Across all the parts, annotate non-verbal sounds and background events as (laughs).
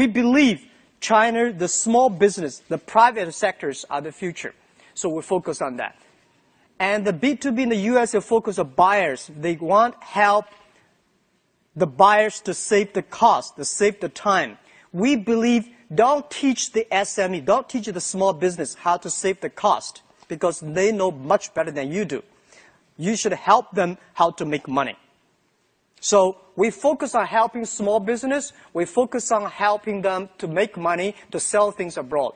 We believe China, the small business, the private sectors are the future. So we focus on that. And the B2B in the US, they focus on buyers. They want help the buyers to save the cost, to save the time. We believe don't teach the SME, don't teach the small business how to save the cost because they know much better than you do. You should help them how to make money. So we focus on helping small business. We focus on helping them to make money, to sell things abroad.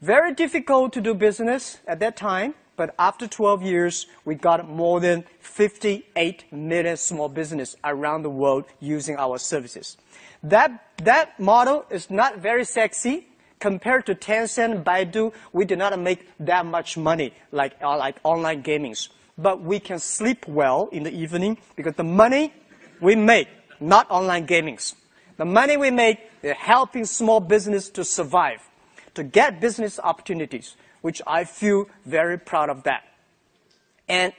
Very difficult to do business at that time, but after 12 years, we got more than 58 million small business around the world using our services. That, that model is not very sexy. Compared to Tencent, Baidu, we do not make that much money like, uh, like online gamings. But we can sleep well in the evening because the money we make, not online gamings. The money we make is helping small business to survive, to get business opportunities, which I feel very proud of that. And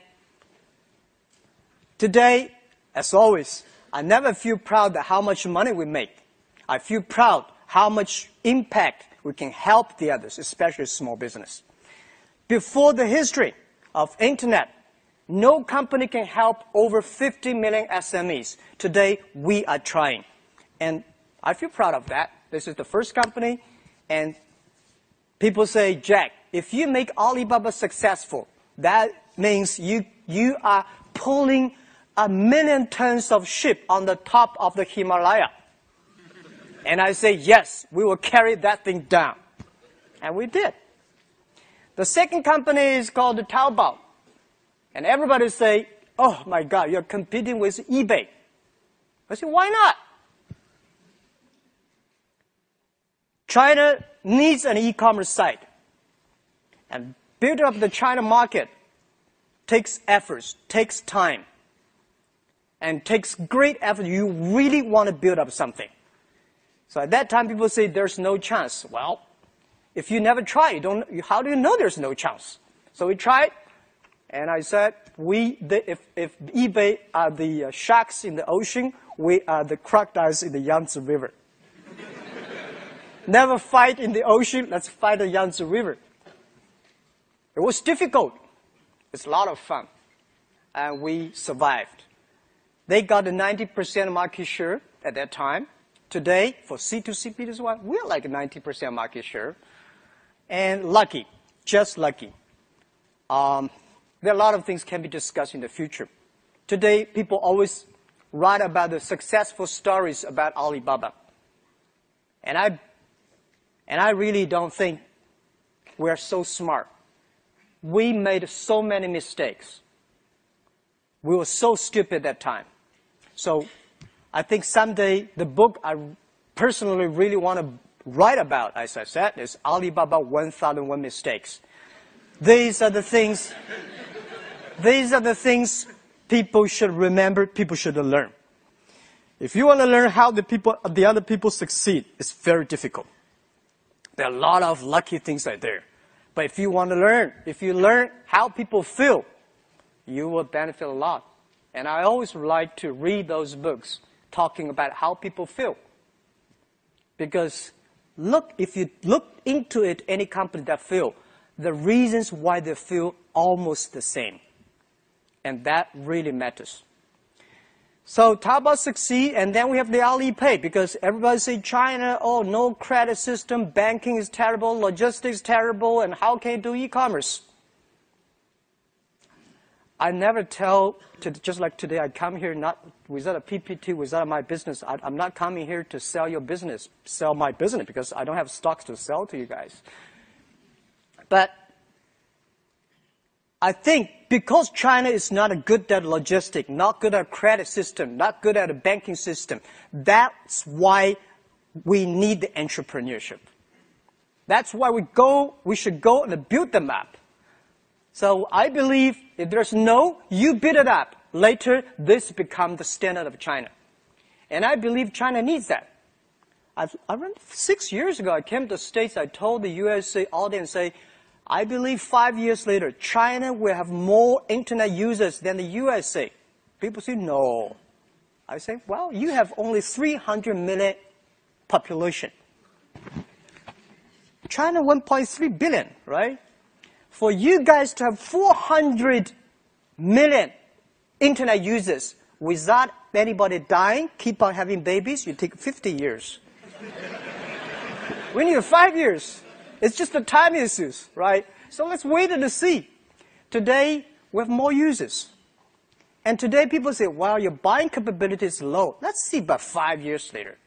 today, as always, I never feel proud of how much money we make. I feel proud how much impact we can help the others, especially small business. Before the history of internet, no company can help over 50 million SMEs. Today, we are trying. And I feel proud of that. This is the first company. And people say, Jack, if you make Alibaba successful, that means you, you are pulling a million tons of ship on the top of the Himalaya. And I say, yes, we will carry that thing down. And we did. The second company is called Taobao. And everybody say, oh my God, you're competing with eBay. I say, why not? China needs an e-commerce site. And build up the China market takes efforts, takes time, and takes great effort. You really want to build up something. So at that time, people say there's no chance. Well, if you never try, you don't, how do you know there's no chance? So we tried, and I said, we, the, if, if eBay are the uh, sharks in the ocean, we are the crocodiles in the Yangtze River. (laughs) Never fight in the ocean, let's fight the Yangtze River. It was difficult. It's a lot of fun. And we survived. They got a 90% market share at that time. Today, for C2C, B2C, we're like 90% market share. And lucky, just lucky. Um, there are a lot of things can be discussed in the future. Today, people always write about the successful stories about Alibaba. And I, and I really don't think we're so smart. We made so many mistakes. We were so stupid at that time. So I think someday the book I personally really want to write about, as I said, is Alibaba 1001 Mistakes. These are the things these are the things people should remember, people should learn. If you want to learn how the people, the other people succeed, it's very difficult. There are a lot of lucky things out there. But if you want to learn, if you learn how people feel, you will benefit a lot. And I always like to read those books talking about how people feel. Because look, if you look into it, any company that feel, the reasons why they feel almost the same. And that really matters. So Taobao succeed, and then we have the Alipay because everybody say China, oh, no credit system, banking is terrible, logistics terrible, and how can you do e-commerce? I never tell, to, just like today, I come here not without a PPT, without my business. I, I'm not coming here to sell your business, sell my business because I don't have stocks to sell to you guys. But I think because China is not a good at logistics, not good at credit system, not good at a banking system, that's why we need the entrepreneurship. That's why we go, we should go and build them up. So I believe if there's no, you build it up. Later, this become the standard of China. And I believe China needs that. I've, I remember six years ago, I came to the States, I told the USA audience, say, I believe five years later, China will have more internet users than the USA. People say, no. I say, well, you have only 300 million population. China 1.3 billion, right? For you guys to have 400 million internet users without anybody dying, keep on having babies, you take 50 years. we need five years. It's just a time issue, right? So let's wait and see. Today, we have more users. And today people say, well, your buying capability is low. Let's see about five years later.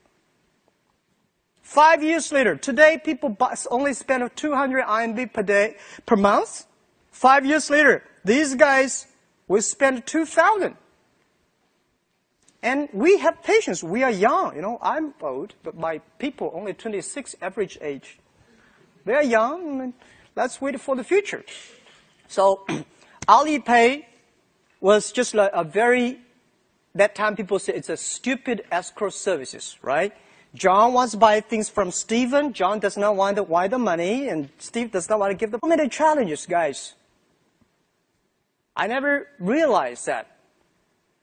Five years later, today people only spend 200 RMB per day, per month. Five years later, these guys will spend 2,000. And we have patience. We are young. You know, I'm old, but my people only 26 average age. They are young. Let's wait for the future. So, (clears throat) Alipay was just like a very, that time people say it's a stupid escrow services, right? John wants to buy things from Stephen. John does not want to wire the money, and Steve does not want to give the. So many challenges, guys. I never realized that.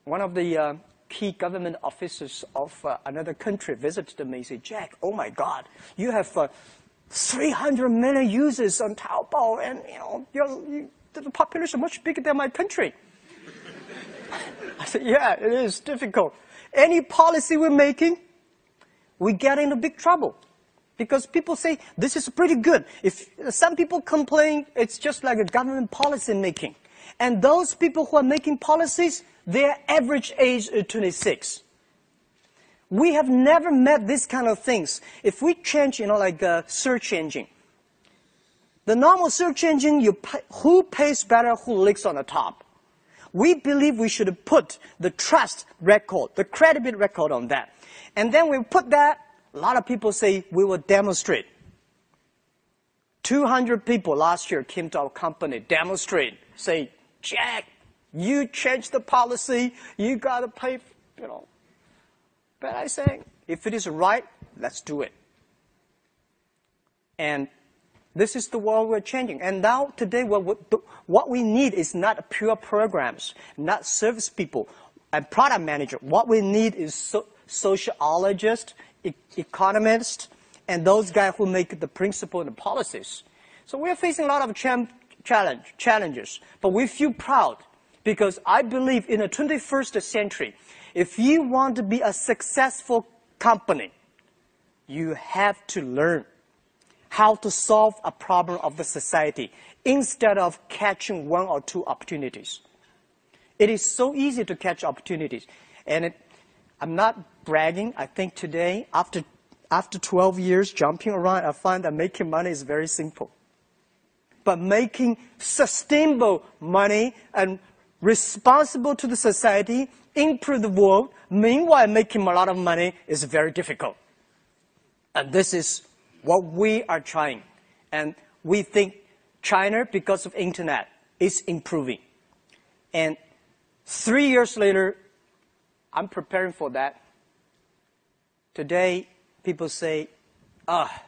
One of the uh, key government officers of uh, another country visited me and said, Jack, oh my God, you have uh, 300 million users on Taobao, and you know, you, the population is much bigger than my country. (laughs) I said, yeah, it is difficult. Any policy we're making, we get into big trouble. Because people say, this is pretty good. If some people complain, it's just like a government policy making. And those people who are making policies, their average age is 26. We have never met this kind of things. If we change, you know, like a search engine, the normal search engine, you pay, who pays better, who licks on the top. We believe we should put the trust record, the credibility record on that. And then we put that, a lot of people say we will demonstrate. 200 people last year came to our company, demonstrate, say, Jack, you changed the policy, you gotta pay, you know. But I say, if it is right, let's do it. And this is the world we're changing. And now, today, what we need is not pure programs, not service people and product manager. What we need is so, sociologists, e- economists, and those guys who make the principle and the policies. So we're facing a lot of challenge, challenges, but we feel proud because I believe in the 21st century, if you want to be a successful company, you have to learn how to solve a problem of the society instead of catching one or two opportunities. It is so easy to catch opportunities. And it, I'm not bragging. I think today, after, after 12 years jumping around, I find that making money is very simple. But making sustainable money and responsible to the society, improve the world, meanwhile making a lot of money is very difficult. And this is what we are trying. And we think China, because of internet, is improving. And three years later, I'm preparing for that. Today, people say, ah,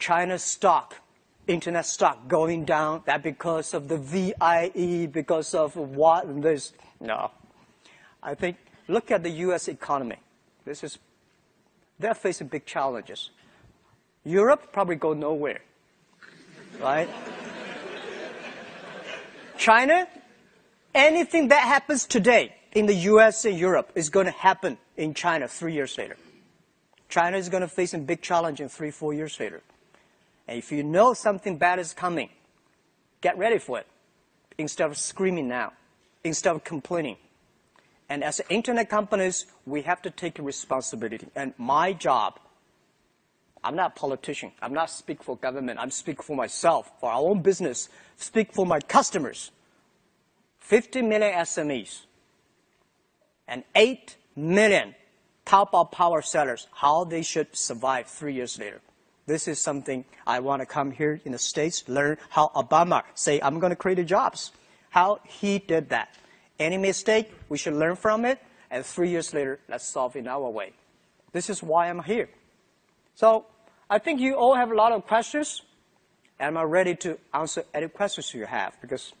China's stock, internet stock going down, that because of the VIE, because of what, this. No. I think, look at the U.S. economy. This is, they're facing big challenges. Europe probably go nowhere, right? China, anything that happens today in the US and Europe is going to happen in China three years later. China is going to face a big challenge in three, four years later. And if you know something bad is coming, get ready for it instead of screaming now, instead of complaining. And as internet companies, we have to take responsibility. And my job I'm not a politician. I'm not speak for government. I'm speak for myself, for our own business, speak for my customers. 50 million SMEs and 8 million Taobao power sellers, how they should survive three years later. This is something I want to come here in the States, learn how Obama say, I'm going to create jobs. How he did that. Any mistake, we should learn from it, and three years later, let's solve it in our way. This is why I'm here. So I think you all have a lot of questions, and I'm ready to answer any questions you have because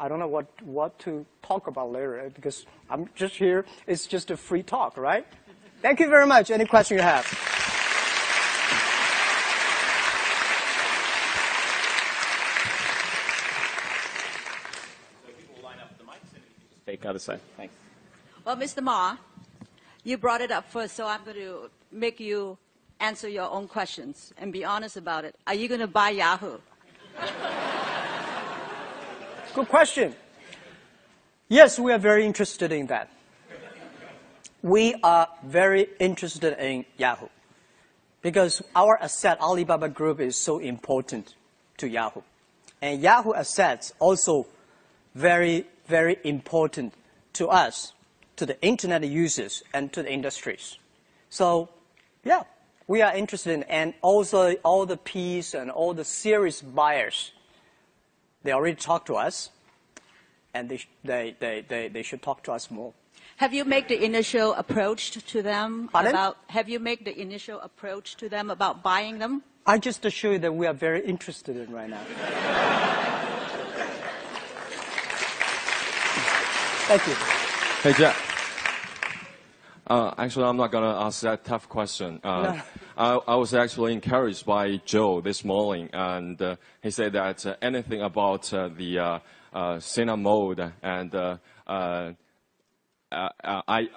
I don't know what, what to talk about later because I'm just here. It's just a free talk, right? Thank you very much. Any question you have? Gotta say. Thanks. Well, Mr. Ma, you brought it up first, so I'm going to make you answer your own questions and be honest about it. Are you going to buy Yahoo? Good question. Yes, we are very interested in that. We are very interested in Yahoo because our asset, Alibaba Group, is so important to Yahoo. And Yahoo assets also very, very important to us, to the internet users and to the industries. So, yeah, we are interested in, and also all the Ps and all the serious buyers, they already talked to us, and they, they, they, they, they should talk to us more. Have you made the initial approach to them Pardon? about? Have you made the initial approach to them about buying them? I just to show you that we are very interested in right now. (laughs) Thank you. Hey, Jack. Uh, actually, I'm not gonna ask that tough question. Uh, No. I, I was actually encouraged by Joe this morning, and uh, he said that uh, anything about uh, the uh, uh, cinema mode and uh, uh, uh, uh, I,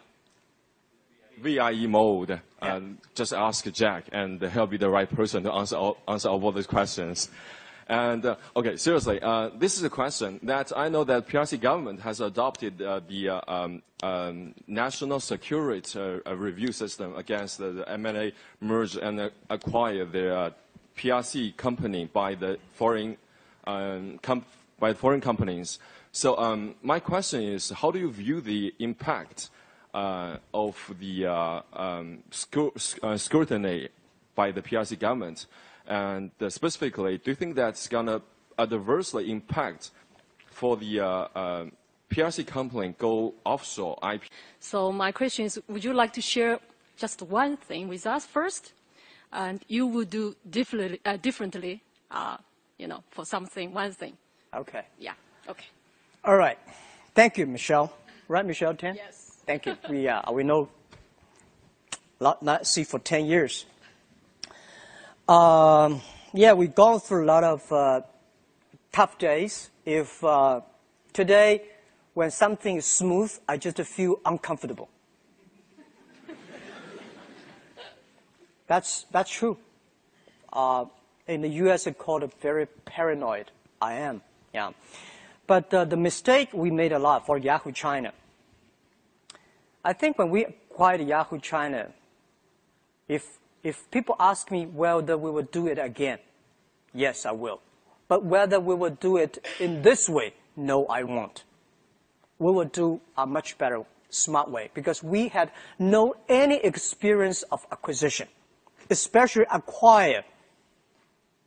VIE mode, um, just ask Jack, and he'll be the right person to answer all, answer all of these questions. And uh, okay, seriously, uh, this is a question that I know that PRC government has adopted uh, the uh, um, um, national security uh, review system against the, the M&A merge and uh, acquire the PRC company by the foreign um, by foreign companies. So um, my question is, how do you view the impact of the um, scru- scrutiny by the PRC government? And uh, specifically, do you think that's going to adversely impact for the uh, uh, PRC company go offshore IP? So my question is, would you like to share just one thing with us first? And you would do differently, uh, differently uh, you know, for something, one thing. Okay. Yeah, okay. All right. Thank you, Michelle. Right, Michelle Tan? Yes. Thank you. We, uh, we know lot, not see for 10 years. Um, yeah, we've gone through a lot of uh, tough days. If uh, today, when something is smooth, I just feel uncomfortable. (laughs) that's, that's true. Uh, in the U.S., it's called very paranoid. I am, yeah. But uh, the mistake we made a lot for Yahoo China. I think when we acquired Yahoo China, if if people ask me whether we will do it again, yes, I will. But whether we will do it in this way, no, I won't. We will do a much better, smart way because we had no any experience of acquisition, especially acquire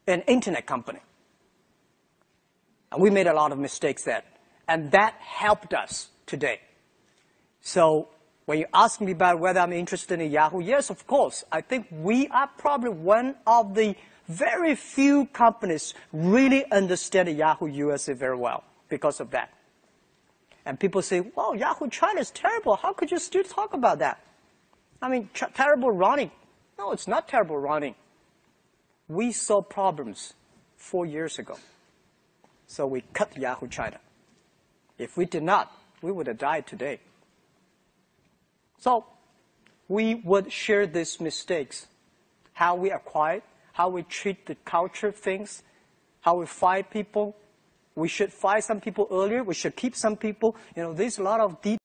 an internet company. And we made a lot of mistakes then. And that helped us today. So when you ask me about whether I'm interested in Yahoo, yes, of course. I think we are probably one of the very few companies really understand Yahoo USA very well because of that. And people say, well, Yahoo China is terrible. How could you still talk about that? I mean, terrible running. No, it's not terrible running. We saw problems four years ago. So we cut Yahoo China. If we did not, we would have died today. So we would share these mistakes, how we acquire, how we treat the culture things, how we fire people. We should fire some people earlier. We should keep some people. You know, there's a lot of details.